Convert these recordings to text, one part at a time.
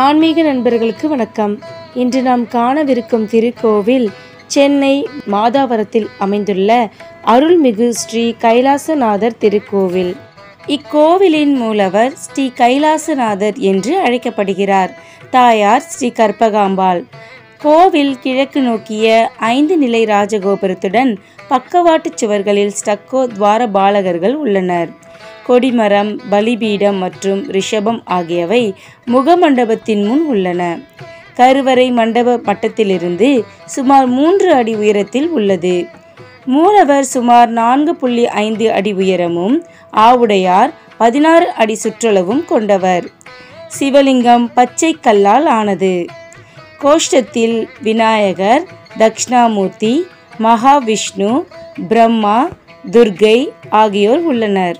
ஆன்மீக நண்பர்களுக்கு வணக்கம். இன்று நாம் காணவிருக்கும் திருக்கோவில் சென்னை மாதாவரத்தில் அமைந்துள்ள அருள்மிகு ஸ்ரீ கைலாசநாதர் திருக்கோவில். இக்கோவிலின் மூலவர் ஸ்ரீ கைலாசநாதர் என்று அழைக்கப்படுகிறார். தாயார் ஸ்ரீ கற்பகாம்பாள். கோவில் கிழக்கு நோக்கிய ஐந்து நிலை ராஜகோபுரத்துடன் பக்கவாட்டு சுவர்களில் ஸ்டக்கோ துவார பாலகர்கள் உள்ளனர். கொடிமரம் பலிபீடம் மற்றும் ரிஷபம் ஆகியவை முகமண்டபத்தின் முன் உள்ளன. கருவறை மண்டப மட்டத்திலிருந்து சுமார் மூன்று அடி உயரத்தில் உள்ளது. மூலவர் சுமார் நான்கு புள்ளி ஐந்து அடி உயரமும் ஆவுடையார் பதினாறு அடி சுற்றளவும் கொண்டவர். சிவலிங்கம் பச்சை கல்லால் ஆனது. கோஷ்டத்தில் விநாயகர் தக்ஷணாமூர்த்தி மகாவிஷ்ணு பிரம்மா துர்கை ஆகியோர் உள்ளனர்.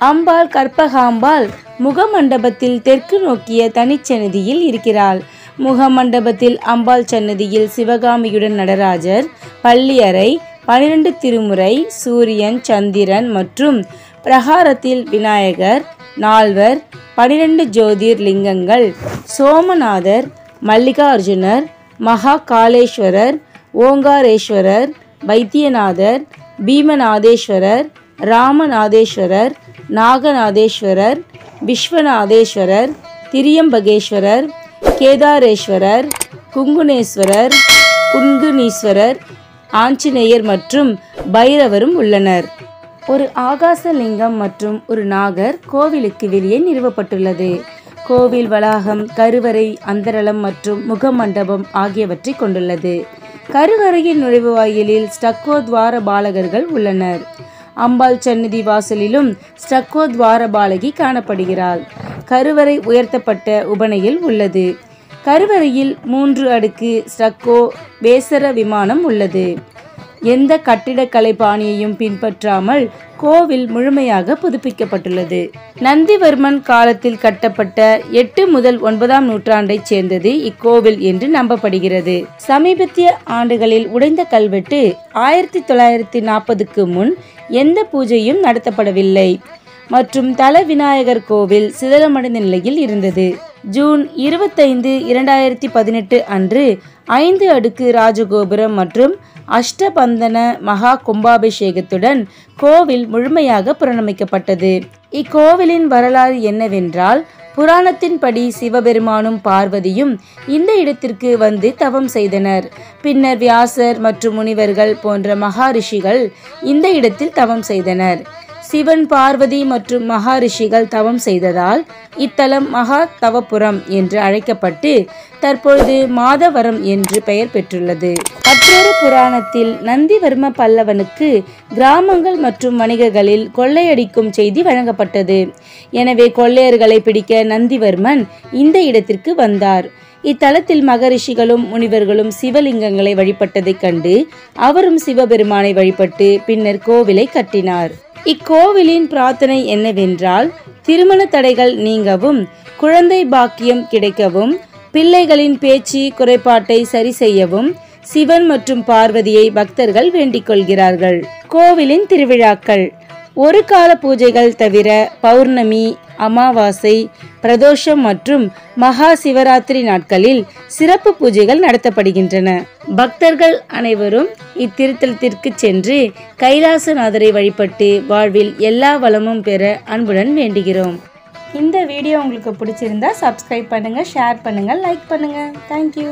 அம்பாள் கற்பகாம்பாள் முகமண்டபத்தில் தெற்கு நோக்கிய தனிச்சன்னதியில் இருக்கிறாள். முகமண்டபத்தில் அம்பாள் சன்னதியில் சிவகாமியுடன் நடராஜர் பள்ளியறை பனிரெண்டு திருமுறை சூரியன் சந்திரன் மற்றும் பிரகாரத்தில் விநாயகர் நால்வர் பனிரெண்டு ஜோதிர் லிங்கங்கள் சோமநாதர் மல்லிகார்ஜுனர் மகா காளேஸ்வரர் ஓங்காரேஸ்வரர் வைத்தியநாதர் பீமநாதேஸ்வரர் ராமநாதேஸ்வரர் நாகநாதேஸ்வரர் விஸ்வநாதேஸ்வரர் திரியம்பகேஸ்வரர் கேதாரேஸ்வரர் குங்குணேஸ்வரர் குன்குனீஸ்வரர் ஆஞ்சநேயர் மற்றும் பைரவரும் உள்ளனர். ஒரு ஆகாசலிங்கம் மற்றும் ஒரு நாகர் கோவிலுக்கு வெளியே நிறுவப்பட்டுள்ளது. கோவில் வளாகம் கருவறை அந்தரளம் மற்றும் முகமண்டபம் ஆகியவற்றை கொண்டுள்ளது. கருவறையின் நுழைவு வாயிலில் ஸ்டக்கோ துவார பாலகர்கள் உள்ளனர். அம்பாள் சந்நிதி வாசலிலும் ஸ்டக்கோ துவாரபாலகி காணப்படுகிறாள். கருவறை உயர்த்தப்பட்ட உபனையில் உள்ளது. கருவறையில் மூன்று அடுக்கு ஸ்டக்கோ வேசர விமானம் உள்ளது. எந்த கட்டிடக்கலை பாணியையும் பின்பற்றாமல் கோவில் முழுமையாக புதுப்பிக்கப்பட்டுள்ளது. நந்திவர்மன் காலத்தில் கட்டப்பட்ட எட்டு முதல் ஒன்பதாம் நூற்றாண்டைச் சேர்ந்தது இக்கோவில் என்று நம்பப்படுகிறது. சமீபத்திய ஆண்டுகளில் உடைந்த கல்வெட்டு ஆயிரத்தி தொள்ளாயிரத்தி நாற்பதுக்கு முன் எந்த பூஜையும் நடத்தப்படவில்லை. மற்றும் தல விநாயகர் கோவில் சிதலமடைந்த நிலையில் இருந்தது. ஜூன் இருபத்தைந்து இரண்டாயிரத்தி பதினெட்டு அன்று ஐந்து அடுக்கு ராஜகோபுரம் மற்றும் அஷ்டபந்தன மகா கும்பாபிஷேகத்துடன் கோவில் முழுமையாக புனரமைக்கப்பட்டது. இக்கோவிலின் வரலாறு என்னவென்றால் புராணத்தின்படி சிவபெருமானும் பார்வதியும் இந்த இடத்திற்கு வந்து தவம் செய்தனர். பின்னர் வியாசர் மற்றும் முனிவர்கள் போன்ற மகாரிஷிகள் இந்த இடத்தில் தவம் செய்தனர். சிவன் பார்வதி மற்றும் மகாரிஷிகள் தவம் செய்ததால் இத்தலம் மகா தவபுரம் என்று அழைக்கப்பட்டு தற்பொழுது மாதவரம் என்று பெயர் பெற்றுள்ளது. மற்றொரு புராணத்தில் நந்திவர்ம பல்லவனுக்கு கிராமங்கள் மற்றும் வணிகர்களில் கொள்ளையடிக்கும் செய்தி வழங்கப்பட்டது. எனவே கொள்ளையர்களை பிடிக்க நந்திவர்மன் இந்த இடத்திற்கு வந்தார். இத்தலத்தில் மகரிஷிகளும் முனிவர்களும் சிவலிங்கங்களை வழிபட்டதைக் கண்டு அவரும் சிவபெருமானை வழிபட்டு பின்னர் கோவிலை கட்டினார். இக்கோவிலின் பிரார்த்தனை என்னவென்றால் திருமண தடைகள் நீங்கவும் குழந்தை பாக்கியம் கிடைக்கவும் பிள்ளைகளின் பேச்சு குறைபாட்டை சரி செய்யவும் சிவன் மற்றும் பார்வதியை பக்தர்கள் வேண்டிக் கொள்கிறார்கள். கோவிலின் திருவிழாக்கள். ஒரு கால பூஜைகள் தவிர பௌர்ணமி அமாவாசை பிரதோஷம் மற்றும் மகா சிவராத்திரி நாட்களில் சிறப்பு பூஜைகள் நடத்தப்படுகின்றன. பக்தர்கள் அனைவரும் இத்திருத்தலத்திற்கு சென்று கைலாசநாதரை வழிபட்டு வாழ்வில் எல்லா வளமும் பெற அன்புடன் வேண்டுகிறோம். இந்த வீடியோ உங்களுக்கு பிடிச்சிருந்தா சப்ஸ்கிரைப் பண்ணுங்க ஷேர் பண்ணுங்க லைக் பண்ணுங்க. தேங்க்யூ